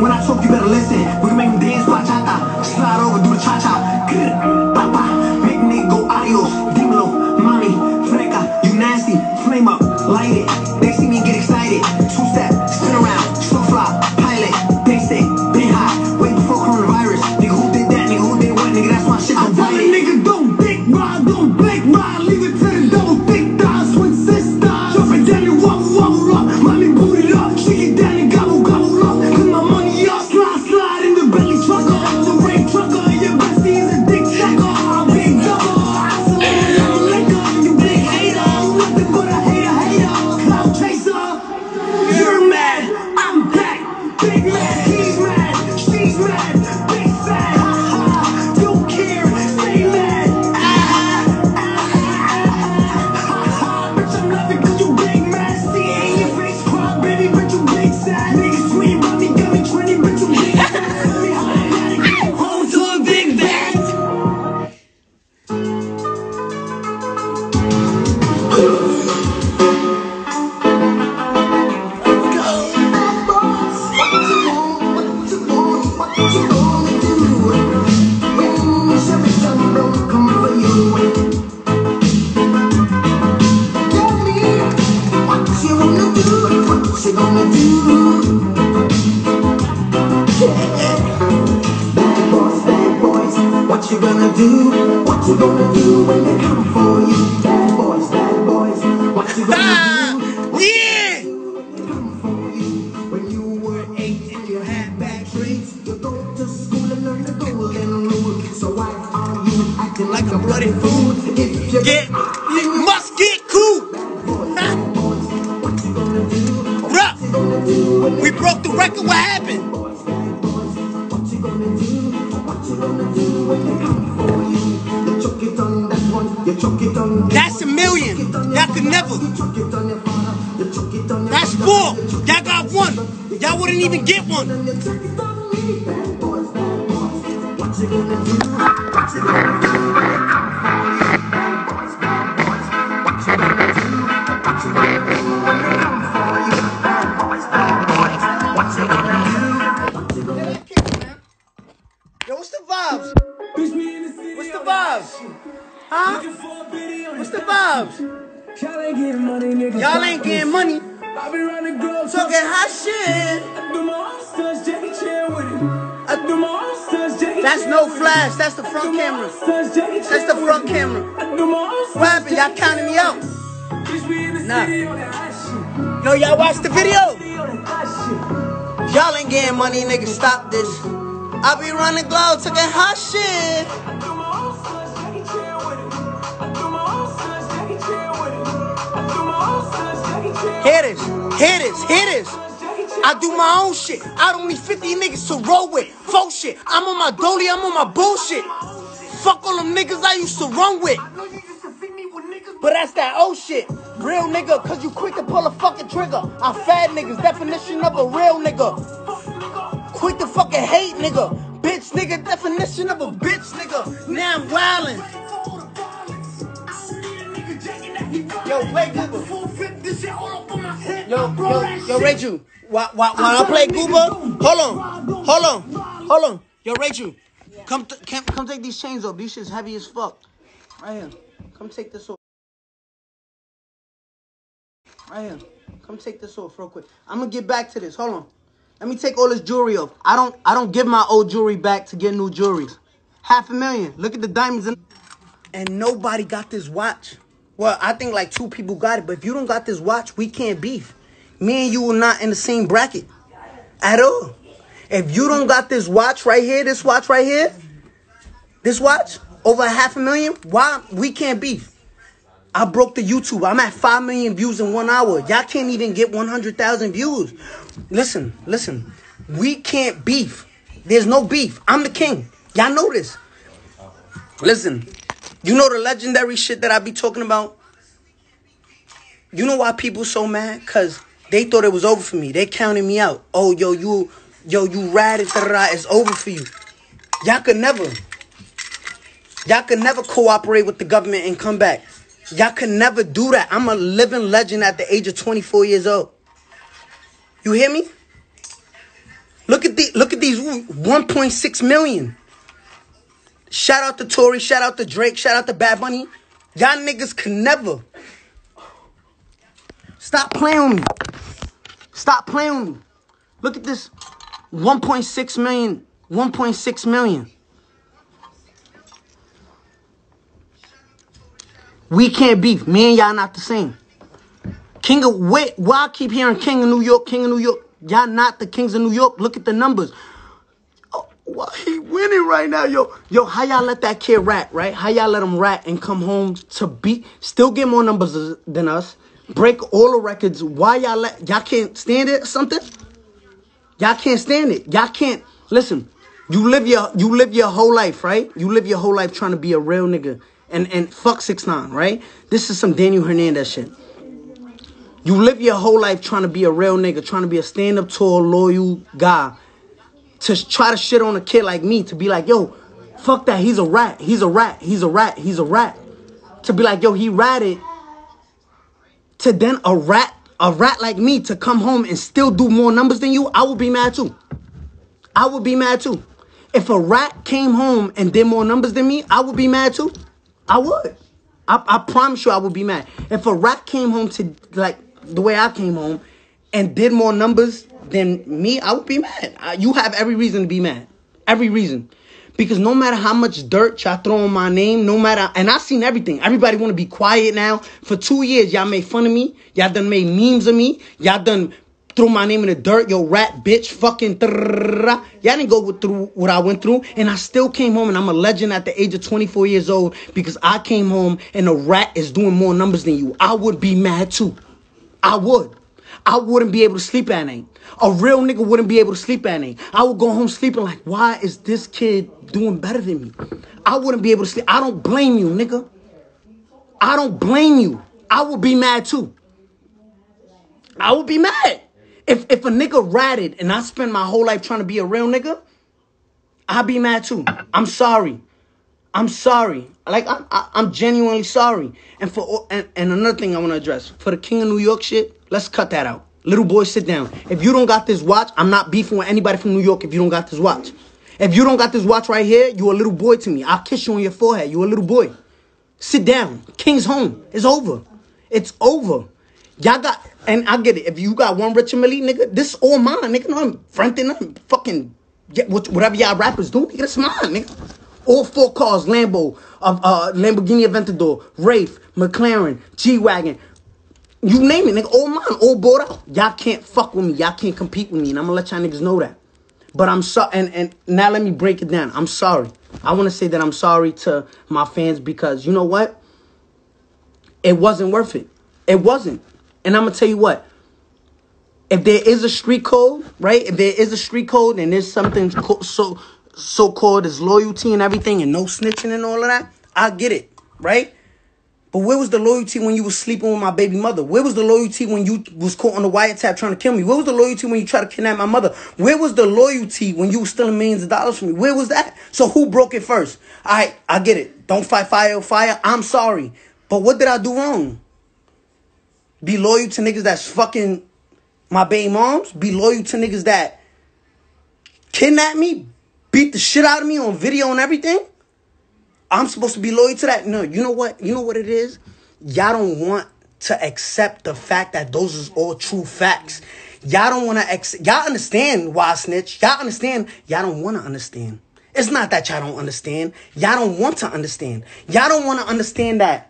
when I talk, you better listen. Get, you must get cool. Bruh, we broke the record. What happened? That That's a million. Y'all could never. That's four. Y'all got one. Y'all wouldn't even get one. Vibes? Huh? What's the vibes? Y'all ain't getting money, nigga. Y'all ain't getting money. I be running gloves. Talking hot shit. I do my own Jackie Chan with it. I do my Jackie That's no flash. That's the front camera. That's the front camera. What happened? Y'all counting me out. Nah. Yo, y'all watch the video. Y'all ain't getting money, nigga. Stop this. I be running glow, talking hot shit. Hitters. Jackie Chan I do my own shit. I don't need 50 niggas to roll with. Fuck shit. I'm on my dolly, I'm on my bullshit. Fuck all them niggas I used to run with. But that's that old shit. Real nigga, cause you quick to pull a fucking trigger. I fad niggas, definition of a real nigga. Quick to fucking hate nigga. Bitch nigga, definition of a bitch nigga. Now I'm wildin'. Yo, play Yo, yo, yo, Rachel. While, while, while I play Gooba, hold on, hold on, hold on. Yo, Rachel, come, t- come, come take these chains off. These shit's heavy as fuck. Right here. Come take this off. Right here. Come take this off real quick. I'm gonna get back to this. Hold on. Let me take all this jewelry off. I don't I don't give my old jewelry back to get new jewelry. Half a million. Look at the diamonds in And nobody got this watch. Well, I think like two people got it, but if you don't got this watch, we can't beef. Me and you are not in the same bracket. At all. If you don't got this watch right here, this watch right here, this watch, over half a million, why we can't beef? I broke the YouTube. I'm at 5 million views in one hour. Y'all can't even get 100,000 views. Listen, listen. We can't beef. There's no beef. I'm the king. Y'all know this. Listen, you know the legendary shit that I be talking about? You know why people so mad? Cause they thought it was over for me. They counted me out. Oh, yo, you, yo, you ratted. Da, it's over for you. Y'all could never. Y'all could never cooperate with the government and come back. Y'all could never do that. I'm a living legend at the age of 24 years old. You hear me? Look at the look at these 1.6 million. Shout out to Tory, shout out to Drake, shout out to Bad Bunny. Y'all niggas can never. Stop playing with me. Stop playing with me. Look at this 1.6 million. 1.6 million. We can't beef. Me and y'all not the same. King of wait, why I keep hearing King of New York, King of New York? Y'all not the kings of New York. Look at the numbers. Why he winning right now, yo? Yo, how y'all let that kid rat, right? How y'all let him rat and come home to beat, still get more numbers than us, break all the records? Why y'all let y'all can't stand it something? Y'all can't stand it. Y'all can't listen. You live your you live your whole life, right? You live your whole life trying to be a real nigga and and fuck six nine, right? This is some Daniel Hernandez shit. You live your whole life trying to be a real nigga, trying to be a stand up tall, loyal guy. To try to shit on a kid like me, to be like, yo, fuck that, he's a rat, he's a rat, he's a rat, he's a rat. To be like, yo, he ratted. To then a rat, a rat like me to come home and still do more numbers than you, I would be mad too. I would be mad too. If a rat came home and did more numbers than me, I would be mad too. I would. I, I promise you I would be mad. If a rat came home to like the way I came home and did more numbers than me, I would be mad. I- you have every reason to be mad. Every reason. Because no matter how much dirt y'all throw on my name, no matter, and I've seen everything. Everybody want to be quiet now. For two years, y'all made fun of me. Y'all done made memes of me. Y'all done threw my name in the dirt. Yo, rat, bitch, fucking. Y'all didn't go through what I went through, and I still came home, and I'm a legend at the age of 24 years old because I came home and a rat is doing more numbers than you. I would be mad too. I would. I wouldn't be able to sleep at night. A real nigga wouldn't be able to sleep at night. I would go home sleeping like, why is this kid doing better than me? I wouldn't be able to sleep. I don't blame you, nigga. I don't blame you. I would be mad too. I would be mad. If if a nigga ratted and I spend my whole life trying to be a real nigga, I'd be mad too. I'm sorry. I'm sorry. Like I'm, I'm genuinely sorry. And for and, and another thing I want to address for the King of New York shit, let's cut that out. Little boy, sit down. If you don't got this watch, I'm not beefing with anybody from New York. If you don't got this watch, if you don't got this watch right here, you a little boy to me. I'll kiss you on your forehead. You a little boy. Sit down. King's home. It's over. It's over. Y'all got, and I get it. If you got one Richard Mille, nigga, this all mine, nigga. No, I'm fronting, I'm fucking, get whatever y'all rappers do, nigga, that's mine, nigga. All four cars, Lambo, uh, uh, Lamborghini Aventador, Wraith, McLaren, G-Wagon. You name it, nigga, all mine, all bought out. Y'all can't fuck with me. Y'all can't compete with me, and I'm gonna let y'all niggas know that. But I'm sorry, and, and now let me break it down. I'm sorry. I want to say that I'm sorry to my fans because you know what? It wasn't worth it. It wasn't. And I'm gonna tell you what. If there is a street code, right? If there is a street code and there's something co- so so called as loyalty and everything and no snitching and all of that, I get it, right? But where was the loyalty when you was sleeping with my baby mother? Where was the loyalty when you was caught on the wiretap trying to kill me? Where was the loyalty when you tried to kidnap my mother? Where was the loyalty when you was stealing millions of dollars from me? Where was that? So who broke it first? I I get it. Don't fight fire fire. I'm sorry. But what did I do wrong? Be loyal to niggas that's fucking my baby moms? Be loyal to niggas that kidnap me? Beat the shit out of me on video and everything? I'm supposed to be loyal to that. No, you know what? You know what it is? Y'all don't want to accept the fact that those is all true facts. Y'all don't want to accept. Y'all understand why I snitch. Y'all understand. Y'all don't want to understand. It's not that y'all don't understand. Y'all don't want to understand. Y'all don't want to understand that.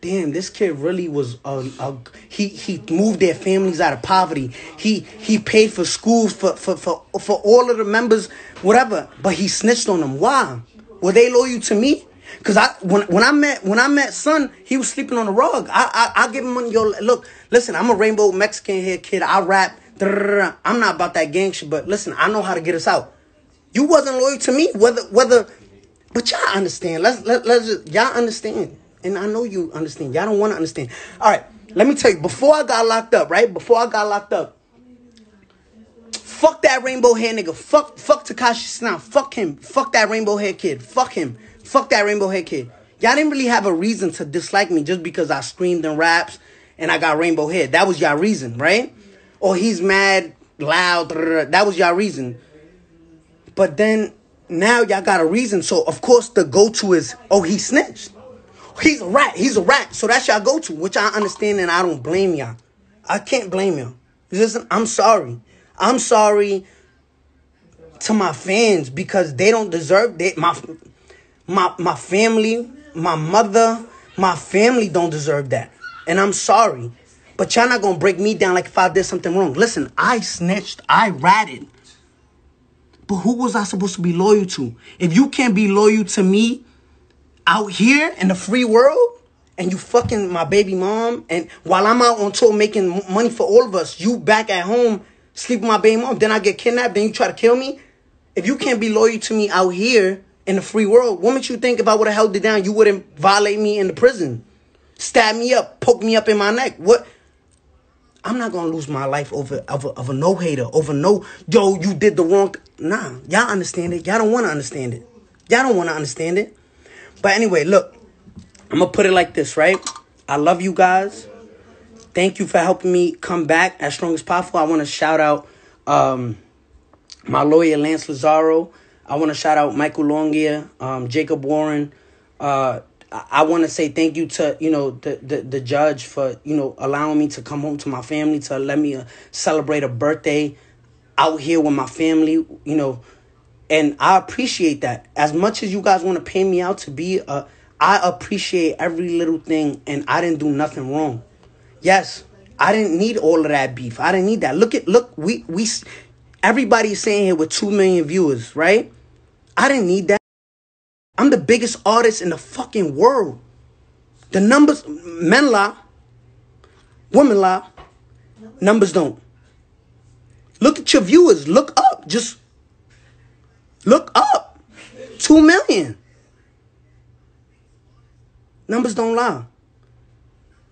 Damn, this kid really was a, a he he moved their families out of poverty. He he paid for schools for for for for all of the members, whatever. But he snitched on them. Why? Were they loyal to me? Cause I when when I met when I met son, he was sleeping on the rug. I I, I give him money. Yo, look, listen, I'm a rainbow Mexican hair kid. I rap. I'm not about that gang shit, but listen, I know how to get us out. You wasn't loyal to me, whether whether, but y'all understand. Let's let let's just, y'all understand, and I know you understand. Y'all don't want to understand. All right, Let me tell you, before I got locked up, right? Before I got locked up, fuck that rainbow hair nigga. Fuck, fuck Tekashi Snow. Fuck him. Fuck that rainbow hair kid. Fuck him. Fuck that rainbow hair kid. Y'all didn't really have a reason to dislike me just because I screamed in raps and I got rainbow hair. That was y'all reason, right? Or he's mad, loud. That was y'all reason. But then now y'all got a reason. So of course the go-to is, oh, he snitched. He's a rat. He's a rat. So that's y'all go-to, which I understand and I don't blame y'all. I can't blame y'all. Listen, I'm sorry. I'm sorry to my fans because they don't deserve that. My my my family, my mother, my family don't deserve that. And I'm sorry. But y'all not gonna break me down like if I did something wrong. Listen, I snitched, I ratted. But who was I supposed to be loyal to? If you can't be loyal to me out here in the free world, and you fucking my baby mom, and while I'm out on tour making money for all of us, you back at home sleep with my baby mom, then I get kidnapped, then you try to kill me. If you can't be loyal to me out here in the free world, what makes you think if I would have held it down, you wouldn't violate me in the prison, stab me up, poke me up in my neck? What? I'm not gonna lose my life over of a, no hater, over no yo, you did the wrong. Nah, y'all understand it. Y'all don't want to understand it. Y'all don't want to understand it. But anyway, look, I'm gonna put it like this, right? I love you guys. Thank you for helping me come back as strong as possible. I want to shout out um, my lawyer Lance Lazzaro. I want to shout out Michael Longyear, um, Jacob Warren. Uh, I, I want to say thank you to you know the, the the judge for you know allowing me to come home to my family to let me uh, celebrate a birthday out here with my family. You know, and I appreciate that as much as you guys want to pay me out to be a. I appreciate every little thing, and I didn't do nothing wrong. Yes, I didn't need all of that beef. I didn't need that. Look at look, we we everybody's saying here with two million viewers, right? I didn't need that. I'm the biggest artist in the fucking world. The numbers, men lie, women lie, numbers don't. Look at your viewers. Look up. Just look up. Two million. Numbers don't lie.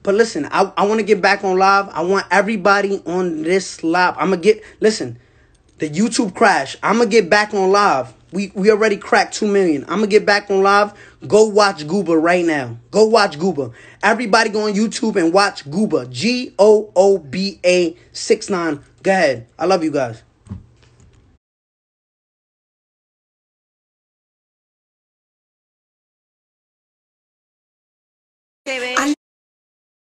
But listen, I, I want to get back on live. I want everybody on this live. I'm gonna get listen, the YouTube crash. I'm gonna get back on live. We we already cracked two million. I'm gonna get back on live. Go watch Gooba right now. Go watch Gooba. Everybody go on YouTube and watch Gooba. G O O B A six nine. Go ahead. I love you guys. I